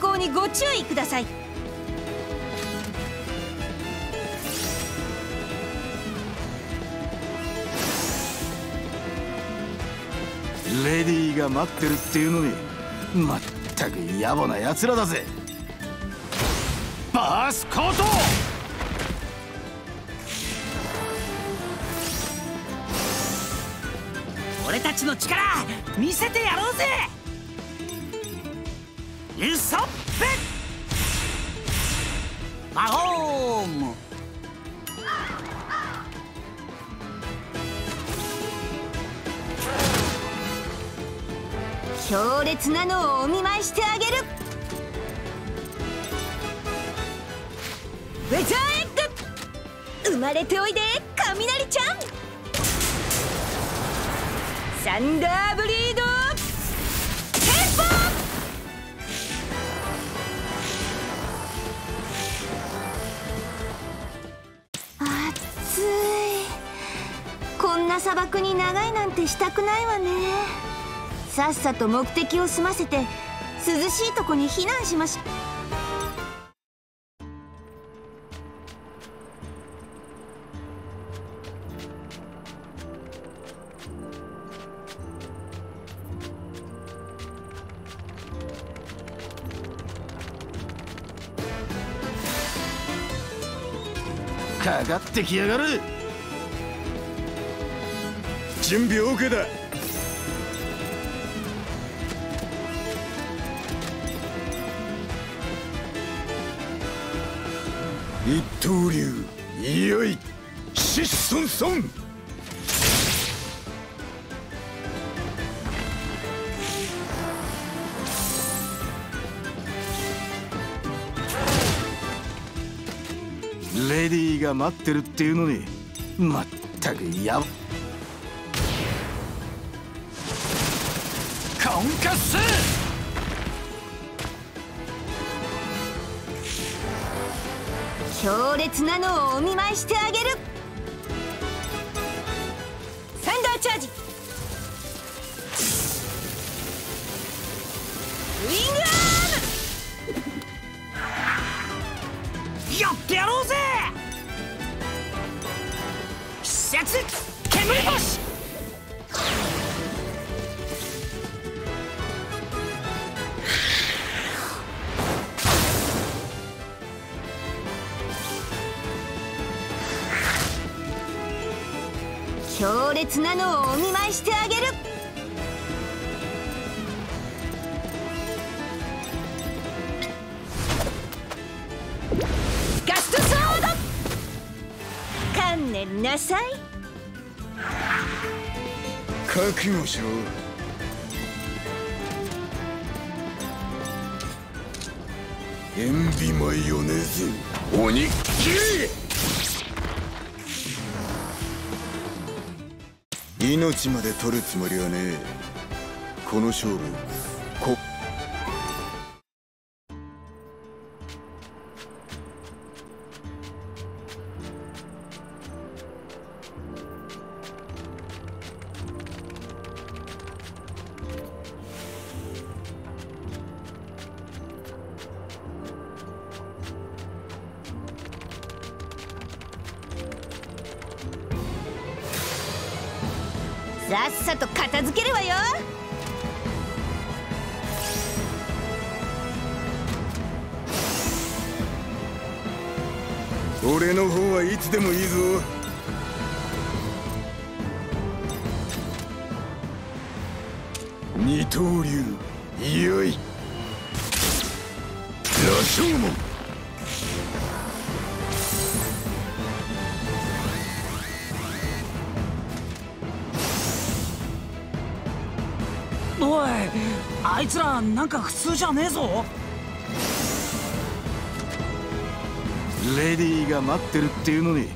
天候にご注意ください。レディーが待ってるっていうのにまったく野暮な奴らだぜ。バースコート!俺たちの力見せてやろうぜ!ユソップ魔法ム強烈なのをお見舞いしてあげる。ウェザーエッグ生まれておいで雷ちゃん。サンダーブリード。な砂漠に長いなんてしたくないわね。さっさと目的を済ませて涼しいとこに避難しましょかかってきやがる。準備 OK だ。一刀流いよい疾走孫レディーが待ってるっていうのにまったくやコンカス強烈なのをお見舞いしてあげる。サンダーチャージ。ウィングアーム。やってやろうぜ。施設煙烈なのをお見舞いしてあげる。ガストソード観念なさい。覚悟しろ。塩ビマヨネズ鬼っきり。命まで取るつもりはねえ。この勝負けるわよ。俺の方はいつでもいいぞ。二刀流いよい。羅生門。あいつらなんか普通じゃねえぞ。レディーが待ってるっていうのに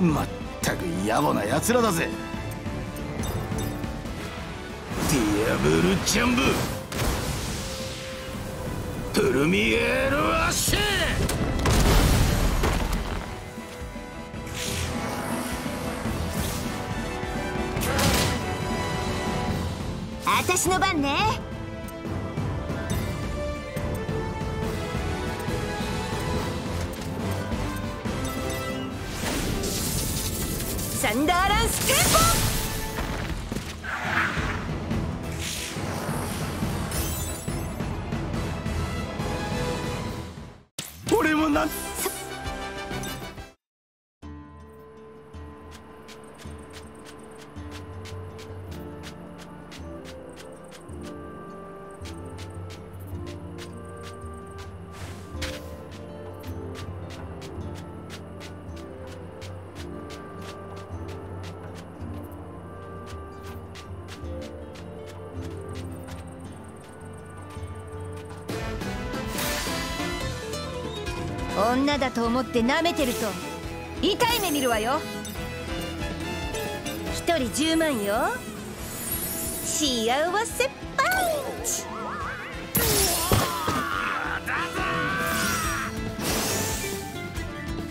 まったく野暮な奴らだぜ。ディアブルジャンブ。プルミエールアッシェ。私の番ねンダーランステンポ俺もなん思って舐めてると。痛い目見るわよ。一人10万よ。幸せパンチ。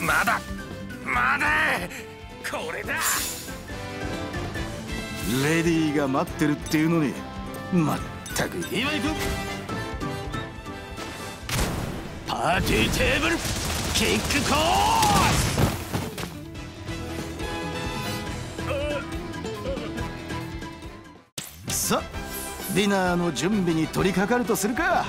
まだまだこれだ。レディーが待ってるっていうのにまったく今行くパーティーテーブルキックコース。さあディナーの準備に取り掛かるとするか。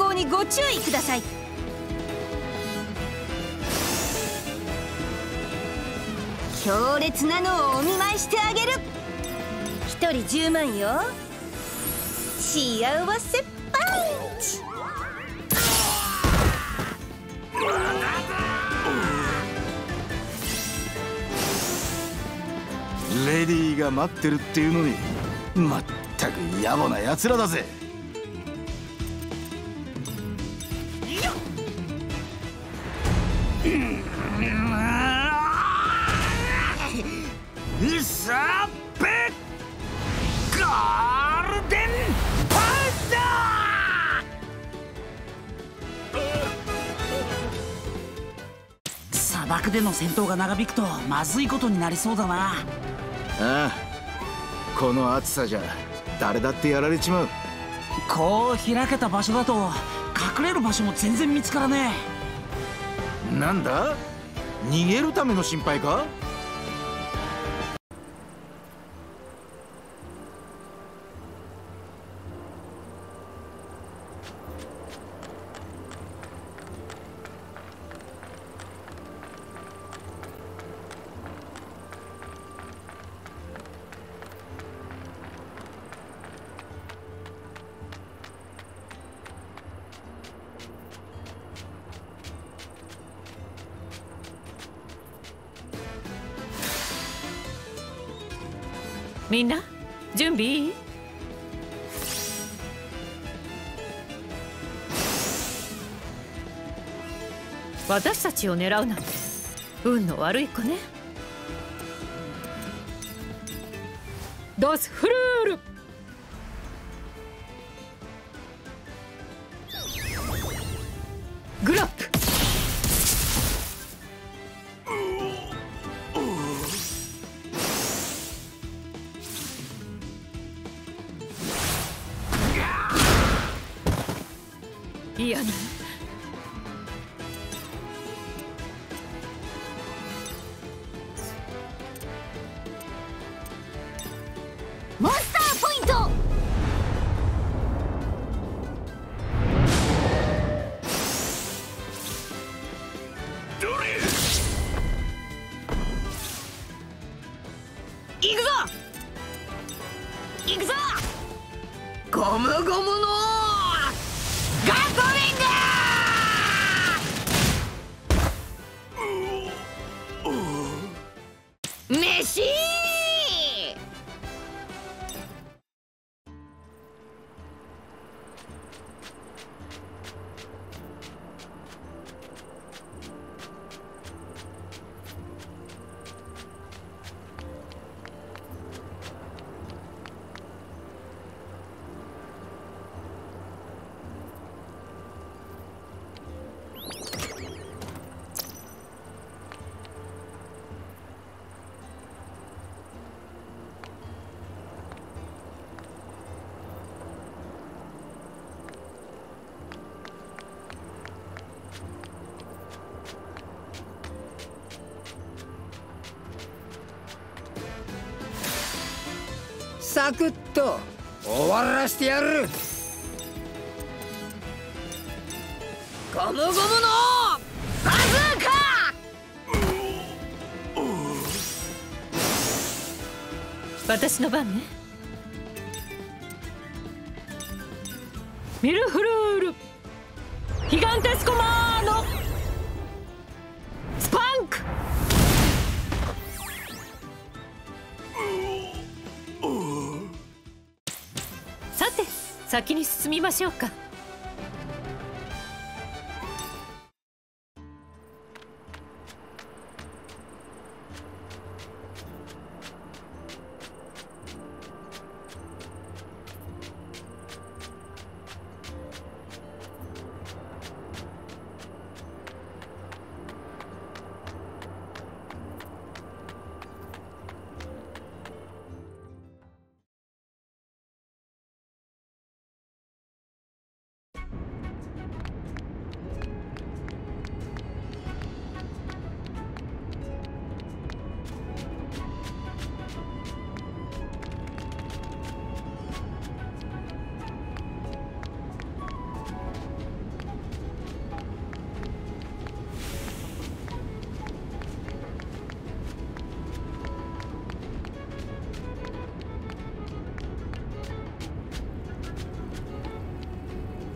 険な天候にご注意ください。強烈なのをお見舞いしてあげる。一人10万よ。幸せパンチ。レディーが待ってるっていうのにまったく野暮な奴らだぜ。さべガールデンパンダ砂漠での戦闘が長引くとまずいことになりそうだな。ああこの暑さじゃ誰だってやられちまう。こう開けた場所だと隠れる場所も全然見つからねなんだ？逃げるための心配か？みんな準備？いい私たちを狙うなんて運の悪い子ね。ドスフルー行くぞ！行くぞ！ゴムゴムのサクッと終わらしてやる。ゴムゴムのバズーカ!私の番ね。ミルフルール。ヒガンテスコマーノ先に進みましょうか。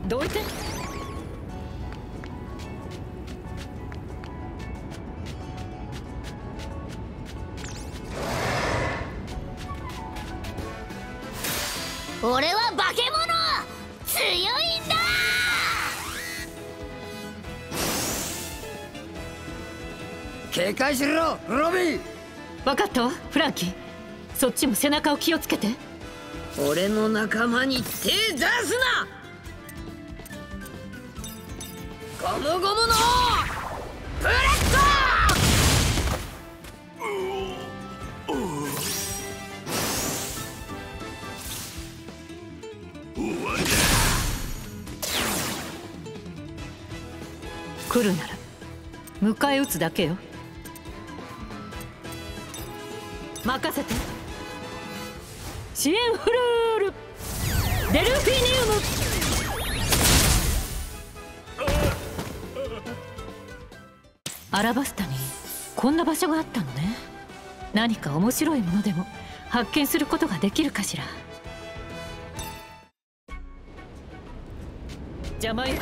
どいて？俺は化け物！強いんだ！警戒しろロビー！分かった？わフランキー。そっちも背中を気をつけて。俺の仲間に手出すなゴムゴムのブレッ来るなら迎え撃つだけよ。任せて。支援フルール。デルフィニウム。アラバスタにこんな場所があったのね。何か面白いものでも発見することができるかしら。邪魔よ。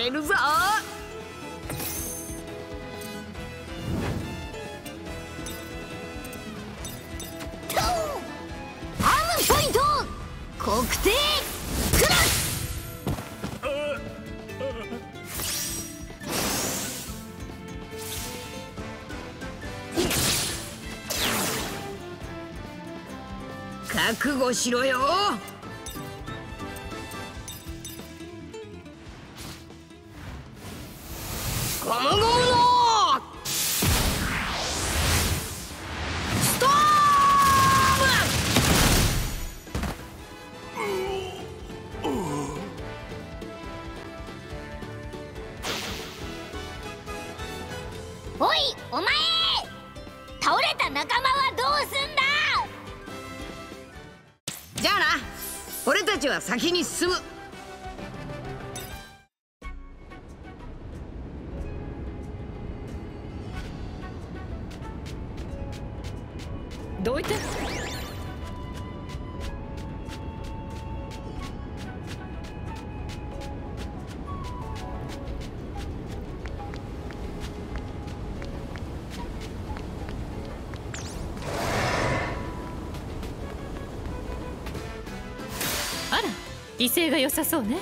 れるぞ。アームポイント国定クラス覚悟しろよ。俺たちは先に進む。さそうね。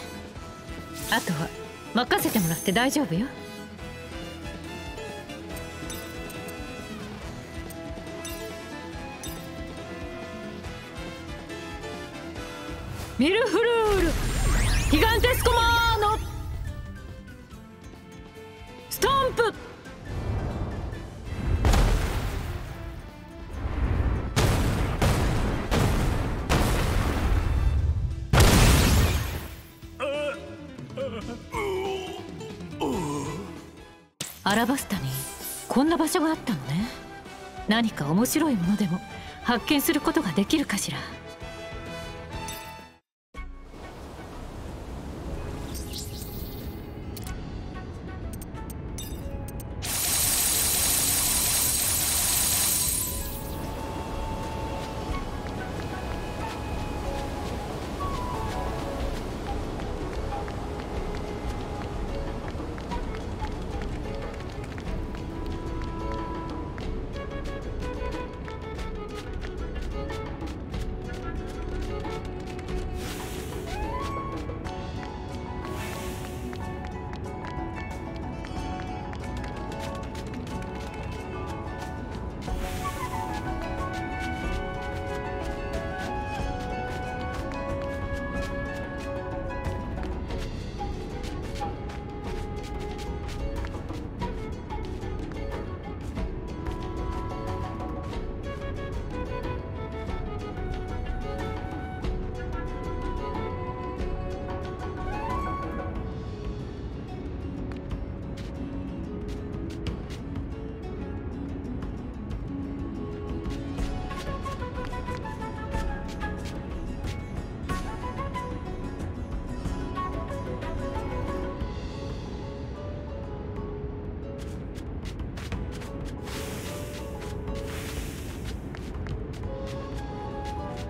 あとは任せてもらって大丈夫よ。ミルフルール。ヒガンテスコマーノ。アラバスタにこんな場所があったのね。何か面白いものでも発見することができるかしら。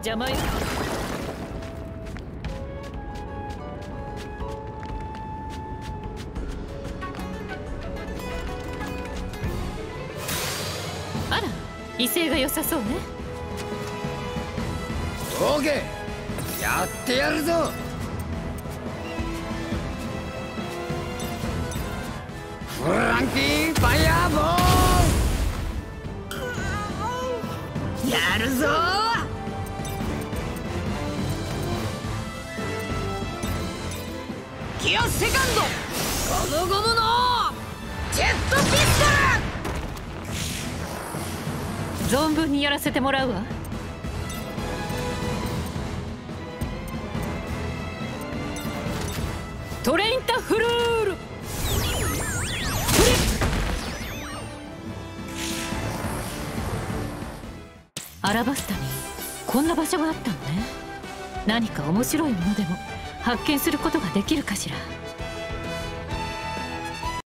邪魔よ。あら威勢が良さそうね。オーケーやってやるぞ。フランキーファイヤーボール。やるぞ。キアセカンド。ゴムゴムのジェットピストル。存分にやらせてもらうわ。トレインタフルール。アラバスタにこんな場所があったのね。何か面白いものでも。発見することができるかしら？